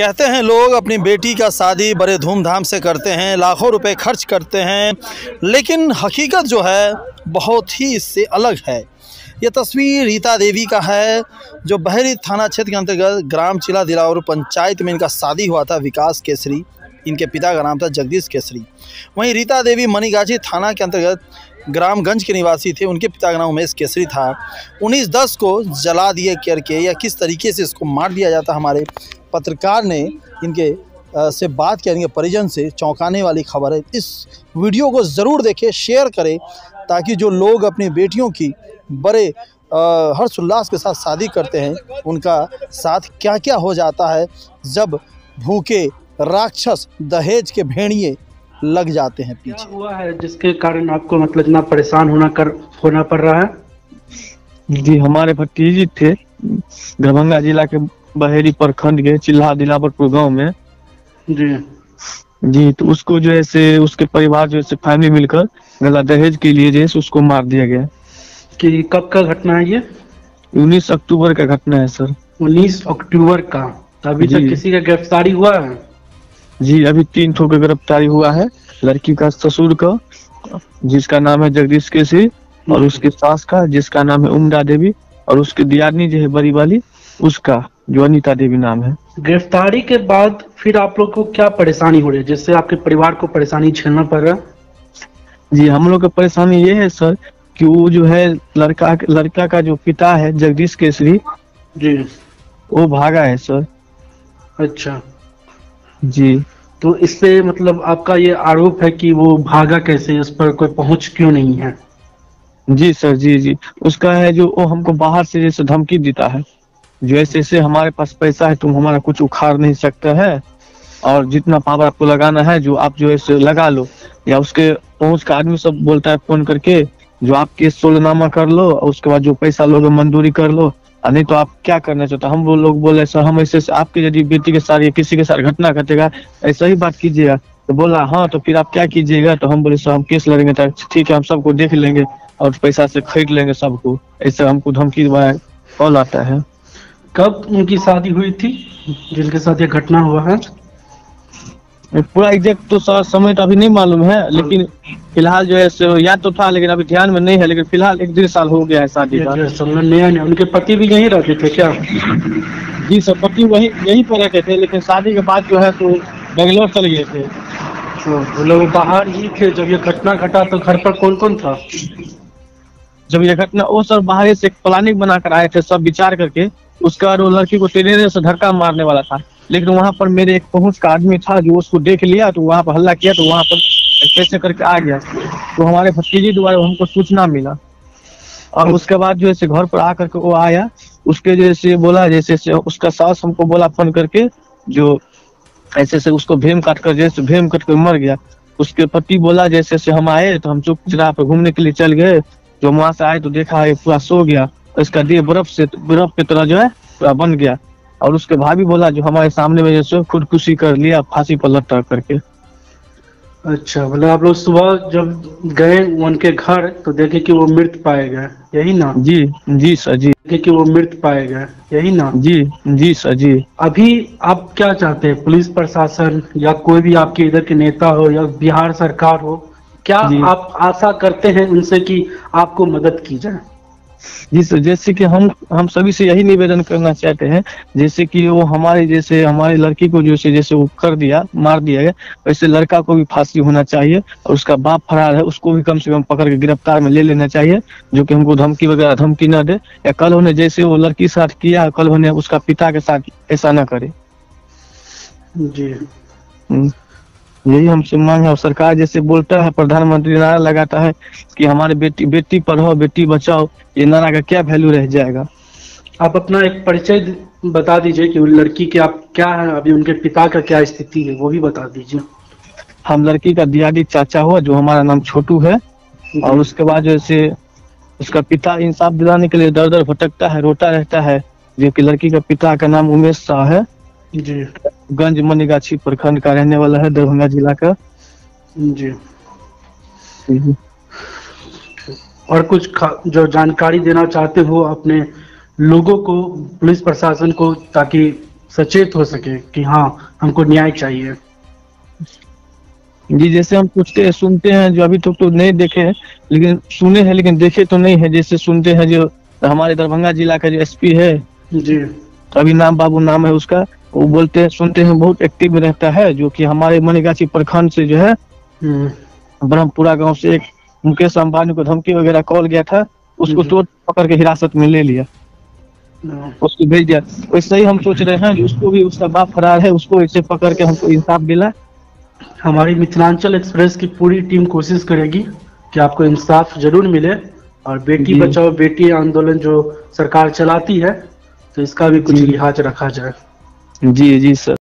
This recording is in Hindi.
कहते हैं, लोग अपनी बेटी का शादी बड़े धूमधाम से करते हैं, लाखों रुपए खर्च करते हैं, लेकिन हकीकत जो है, बहुत ही इससे अलग है। ये तस्वीर रीता देवी का है, जो बहरी थाना क्षेत्र के अंतर्गत ग्राम चिला दिलावर पंचायत में इनका शादी हुआ था, विकास केसरी। इनके पिता का नाम था जगदीश केसरी। वहीं रीता देवी मनीगाछी थाना के अंतर्गत ग्रामगंज के निवासी थे। उनके पिता का नाम उमेश केसरी था। उन्नीस दस को जला दिए करके या किस तरीके से इसको मार दिया जाता हमारे पत्रकार ने इनके से बात किया, इनके परिजन से चौंकाने वाली खबर है। इस वीडियो को ज़रूर देखें, शेयर करें ताकि जो लोग अपनी बेटियों की बड़े हर्षोल्लास के साथ शादी करते हैं, उनका साथ क्या क्या हो जाता है जब भूखे राक्षस दहेज के भेड़िए लग जाते हैं पीछे। क्या हुआ है जिसके कारण आपको मतलब इतना परेशान होना कर होना पड़ रहा है? जी हमारे भतीजी थे दरभंगा जिला के बहेरी प्रखंड के चिल्हा दिलावरपुर गाँव में। जी। जी तो उसको जो है से उसके परिवार जो है से फैमिली मिलकर गला दहेज के लिए जो है उसको मार दिया गया। कि कब का घटना है ये? उन्नीस अक्टूबर का घटना है सर। 19 अक्टूबर का। अभी तक किसी का गिरफ्तारी हुआ है? जी अभी तीन ठो का गिरफ्तारी हुआ है लड़की का ससुर का जिसका नाम है जगदीश केसरी और उसके सास का जिसका नाम है उमदा देवी और उसकी दियारनी जो है बड़ी वाली उसका जो अनिता देवी नाम है। गिरफ्तारी के बाद फिर आप लोग को क्या परेशानी हो रही है? जिससे आपके परिवार को परेशानी झेलना पड़ रहा है? जी हम लोग का परेशानी ये है सर कि वो जो है लड़का लड़का का जो पिता है जगदीश केसरी जी। वो भागा है सर। अच्छा। जी। तो इस पे मतलब आपका ये आरोप है कि वो भागा कैसे? उस पर कोई पहुँच क्यों नहीं है? जी सर, जी जी। उसका है जो वो हमको बाहर से जैसे धमकी देता है। जो ऐसे ऐसे हमारे पास पैसा है, तुम हमारा कुछ उखाड़ नहीं सकते है। और जितना पावर आपको लगाना है, जो आप जो ऐसे लगा लो। या उसके पहुँच का आदमी सब बोलता है फ़ोन करके, जो आप केस सोलनामा कर लो, और उसके बाद जो पैसा लोगे, मंजूरी कर लो। नहीं तो आप क्या करना चाहते हम वो लोग बोले, सर, हम ऐसे आपके यदि बेटी के साथ या किसी के साथ घटना घटेगा, ऐसा ही बात कीजिएगा। तो बोला हाँ तो फिर आप क्या कीजिएगा? तो हम बोले, सर, हम केस लड़ेंगे तो ठीक है, हम सबको देख लेंगे और पैसा से खरीद लेंगे सबको। ऐसे हमको धमकी कॉल आता है। कब उनकी शादी हुई थी? जिनके साथ ये घटना हुआ है? पूरा एग्जैक्ट तो सर समय तो अभी नहीं मालूम है लेकिन फ़िलहाल जो है याद तो था लेकिन अभी ध्यान में नहीं है लेकिन फ़िलहाल एक डेढ़ साल हो गया है शादी का। उनके पति भी यहीं रहते थे क्या? जी सर पति वही यहीं पर रहते थे लेकिन शादी के बाद जो है तो बेंगलोर चले गए थे। तो लोग बाहर ही थे जब ये घटना घटा तो घर पर कौन कौन था? जब ये घटना वो सर बाहर से एक प्लानिंग बनाकर आए थे सब विचार करके उसके बाद वो लड़की को ट्रेनर से धक्का मारने वाला था। लेकिन वहाँ पर मेरे एक पहुँच का आदमी था जो उसको देख लिया तो वहाँ पर हल्ला किया तो वहाँ पर कैसे करके आ गया। तो हमारे भतीजी द्वारा हमको सूचना मिला। और उसके बाद जो है घर पर आकर के वो आया। उसके जैसे बोला जैसे उसका सास हमको बोला फ़ोन करके जो ऐसे से उसको भेम काट कर जैसे भेम काट कर मर गया। उसके पति बोला जैसे से हम आए तो हम चुप चिरा पर घूमने के लिए चल गए। जो वहाँ से आए तो देखा ये पूरा सो गया। इसका देह बर्फ़ से बर्फ़ की तरह जो है पूरा बन गया। और उसके भाभी बोला जो हमारे सामने में जैसे खुदकुशी कर लिया फांसी पर लटक करके। अच्छा मतलब आप लोग सुबह जब गए उनके घर तो देखे कि वो मृत पाए गए। यही ना? जी जी सर जी। देखे कि वो मृत पाए गए। यही ना? जी जी सर जी। अभी आप क्या चाहते हैं? पुलिस प्रशासन या कोई भी आपके इधर के नेता हो या बिहार सरकार हो क्या आप आशा करते हैं उनसे कि आपको मदद की जाए? जी सर जैसे कि हम हम सभी से यही निवेदन करना चाहते हैं जैसे कि वो हमारे जैसे हमारी लड़की को जैसे जैसे वो कर दिया मार दिया गया वैसे लड़का को भी फांसी होना चाहिए और उसका बाप फरार है उसको भी कम से कम पकड़ के गिरफ़्तार में ले लेना चाहिए जो कि हमको धमकी वगैरह धमकी न दे। या कल होने जैसे वो लड़की के साथ किया कल होने उसका पिता के साथ ऐसा न करे। जी। हम्म। यही हमसे मांग है और सरकार जैसे बोलता है प्रधानमंत्री नारा लगाता है कि हमारे बेटी बेटी पढ़ाओ बेटी बचाओ ये नारा का क्या वैल्यू रह जाएगा? आप अपना एक परिचय बता दीजिए कि लड़की के आप क्या है अभी उनके पिता का क्या स्थिति है वो भी बता दीजिए। हम लड़की का दियादी चाचा हुआ जो हमारा नाम छोटू है और उसके बाद जैसे उसका पिता इंसाफ दिलाने के लिए दर दर भटकता है रोता रहता है जो कि लड़की का पिता का नाम उमेश शाह है। जी। गंज मनीगाछी प्रखंड का रहने वाला है दरभंगा जिला का। जी। और कुछ जो जानकारी देना चाहते हो अपने लोगों को पुलिस प्रशासन को ताकि सचेत हो सके कि हाँ हमको न्याय चाहिए। जी जैसे हम पूछते हैं सुनते हैं जो अभी तक तो, तो नहीं देखे हैं लेकिन सुने हैं लेकिन देखे तो नहीं है जैसे सुनते हैं जो हमारे दरभंगा जिला का जो एसपी है। जी। अभी नाम बाबू नाम है उसका वो बोलते हैं सुनते हैं बहुत एक्टिव रहता है जो कि हमारे मनीगाछी प्रखंड से जो है हम्म, ब्रह्मपुरा गाँव से एक मुकेश अंबानी को धमकी वगैरह कॉल गया था उसको। तो पकड़ के हिरासत में ले लिया। हाँ, उसको भेज दिया। वैसे ही हम सोच रहे हैं उसको भी उसका बाप फरार है उसको ऐसे पकड़ के हमको इंसाफ दिला। हमारी मिथिलांचल एक्सप्रेस की पूरी टीम कोशिश करेगी कि आपको इंसाफ ज़रूर मिले और बेटी बचाओ बेटी आंदोलन जो सरकार चलाती है तो इसका भी कुछ लिहाज रखा जाए। जी जी सर।